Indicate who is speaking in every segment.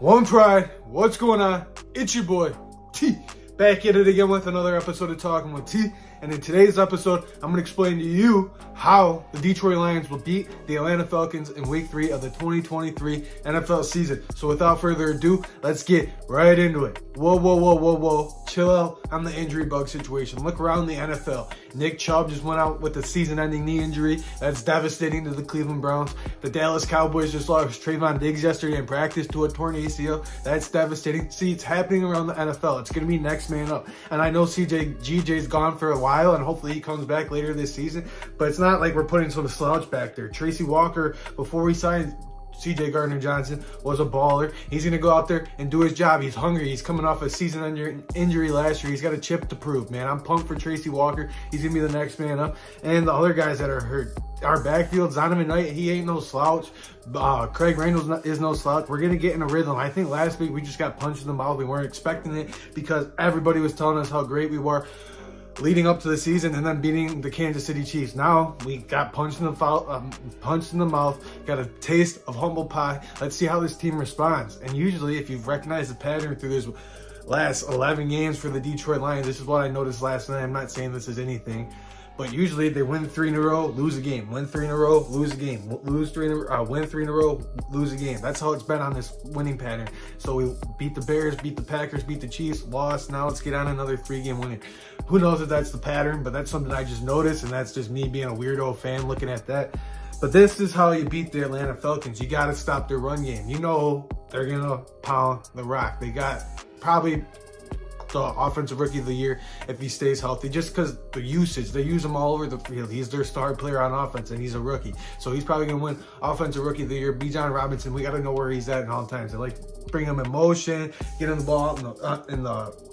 Speaker 1: One Pride, what's going on? It's your boy, T. Back at it again with another episode of Talking with T. And in today's episode, I'm going to explain to you how the Detroit Lions will beat the Atlanta Falcons in week three of the 2023 NFL season. So without further ado, let's get right into it. Whoa, whoa, whoa, whoa, whoa. Chill out on the injury bug situation. Look around the NFL. Nick Chubb just went out with a season-ending knee injury. That's devastating to the Cleveland Browns. The Dallas Cowboys just lost Trevon Diggs yesterday in practice to a torn ACL. That's devastating. See, it's happening around the NFL. It's going to be next man up. And I know CJ GJ's gone for a while, and hopefully he comes back later this season. But it's not like we're putting some slouch back there. Tracy Walker, before we signed CJ Gardner Johnson was a baller. He's going to go out there and do his job. He's hungry. He's coming off a season under injury last year. He's got a chip to prove, man. I'm pumped for Tracy Walker. He's going to be the next man up. And the other guys that are hurt. Our backfield, Zonovan Knight, he ain't no slouch. Uh, Craig Reynolds is no slouch. We're going to get in a rhythm. I think last week we just got punched in the mouth. We weren't expecting it because everybody was telling us how great we were leading up to the season and then beating the Kansas City Chiefs. Now we got punched in the foul, um, punched in the mouth, got a taste of humble pie. Let's see how this team responds. And usually, if you've recognized the pattern through this last 11 games for the Detroit Lions, this is what I noticed last night. I'm not saying this is anything. But usually they win three in a row, lose a game. Win three in a row, lose a game. Lose three in a uh, win three in a row, lose a game. That's how it's been on this winning pattern. So we beat the Bears, beat the Packers, beat the Chiefs, lost. Now let's get on another three game winning. Who knows if that's the pattern, but that's something I just noticed, and that's just me being a weirdo fan looking at that. But this is how you beat the Atlanta Falcons. You got to stop their run game. You know they're going to pound the rock. They got probably the offensive rookie of the year if he stays healthy, just because the usage, they use him all over the field. He's their star player on offense, and he's a rookie. So he's probably going to win offensive rookie of the year. Bijan Robinson, we got to know where he's at in all times. They like bring him in motion, get him the ball in the, uh, in the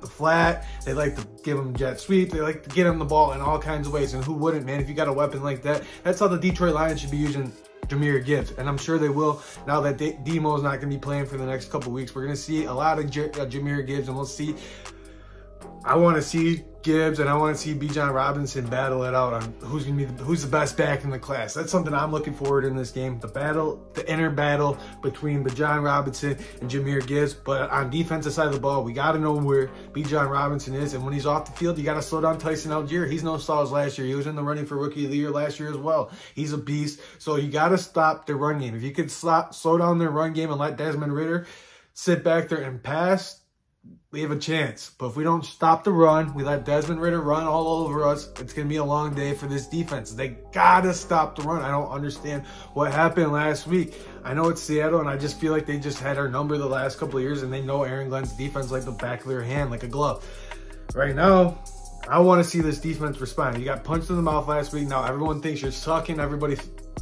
Speaker 1: the flat. They like to give him jet sweep. They like to get him the ball in all kinds of ways. And who wouldn't, man? If you got a weapon like that, that's how the Detroit Lions should be using Jahmyr Gibbs. And I'm sure they will now that Demo is not going to be playing for the next couple weeks. We're going to see a lot of J uh, Jahmyr Gibbs, and we'll see. I want to see Gibbs and I want to see Bijan Robinson battle it out on who's gonna be the, who's the best back in the class. That's something I'm looking forward in this game. The battle, the inner battle between Bijan Robinson and Jahmyr Gibbs. But on defensive side of the ball, we got to know where Bijan Robinson is. And when he's off the field, you got to slow down Tyson Allgeier. He's no stars last year. He was in the running for Rookie of the Year last year as well. He's a beast. So you got to stop their run game. If you could slow down their run game and let Desmond Ridder sit back there and pass, we have a chance. But if we don't stop the run, we let Desmond Ridder run all over us, it's going to be a long day for this defense. They got to stop the run. I don't understand what happened last week. I know it's Seattle, and I just feel like they just had our number the last couple of years, and they know Aaron Glenn's defense like the back of their hand, like a glove. Right now, I want to see this defense respond. You got punched in the mouth last week. Now everyone thinks you're sucking. Everybody,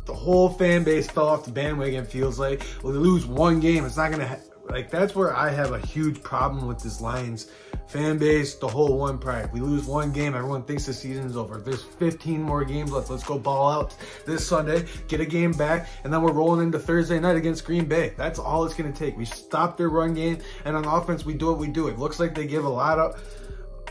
Speaker 1: the whole fan base fell off the bandwagon, feels like. Well, they lose one game. It's not going to like that's where I have a huge problem with this Lions fan base, the whole one pride. We lose one game, everyone thinks the season's over. There's 15 more games left. Let's go ball out this Sunday, get a game back, and then we're rolling into Thursday night against Green Bay. That's all it's gonna take. We stop their run game, and on offense, we do what we do. It looks like they give a lot of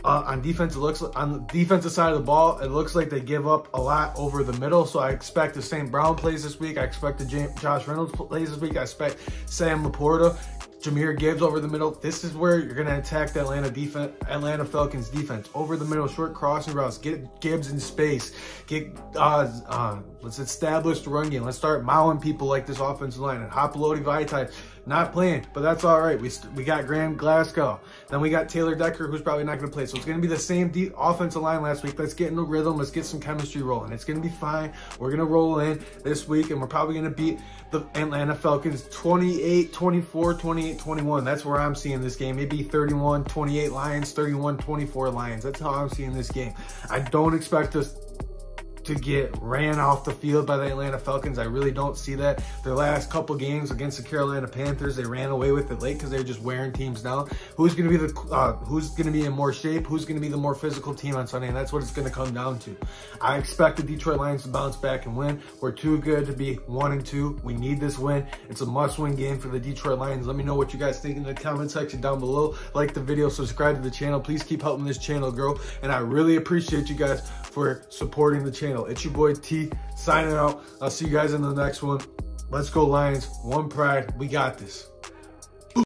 Speaker 1: uh, on defense, it looks on the defensive side of the ball, it looks like they give up a lot over the middle. So I expect the St. Brown plays this week. I expect the James, Josh Reynolds plays this week. I expect Sam LaPorta Jahmyr Gibbs over the middle. This is where you're going to attack the Atlanta defense, Atlanta Falcons defense. Over the middle, short crossing routes. Get Gibbs in space. Get, uh, uh, let's establish the run game. Let's start mowing people like this offensive line. And Halapoulivaati Vaitai not playing, but that's all right. We we got Graham Glasgow. Then we got Taylor Decker, who's probably not going to play. So it's going to be the same deep offensive line last week. Let's get in the rhythm. Let's get some chemistry rolling. It's going to be fine. We're going to roll in this week, and we're probably going to beat the Atlanta Falcons 28, 24, 28, 21. That's where I'm seeing this game. Maybe 31, 28 Lions, 31, 24 Lions. That's how I'm seeing this game. I don't expect us to get ran off the field by the Atlanta Falcons. I really don't see that. Their last couple games against the Carolina Panthers, they ran away with it late because they're just wearing teams down. Who's going to be the uh, Who's going to be in more shape? Who's going to be the more physical team on Sunday? And that's what it's going to come down to. I expect the Detroit Lions to bounce back and win. We're too good to be one and two. We need this win. It's a must-win game for the Detroit Lions. Let me know what you guys think in the comment section down below. Like the video, subscribe to the channel. Please keep helping this channel grow. And I really appreciate you guys for supporting the It's your boy T signing out. I'll see you guys in the next one. Let's go Lions. One pride. We got this.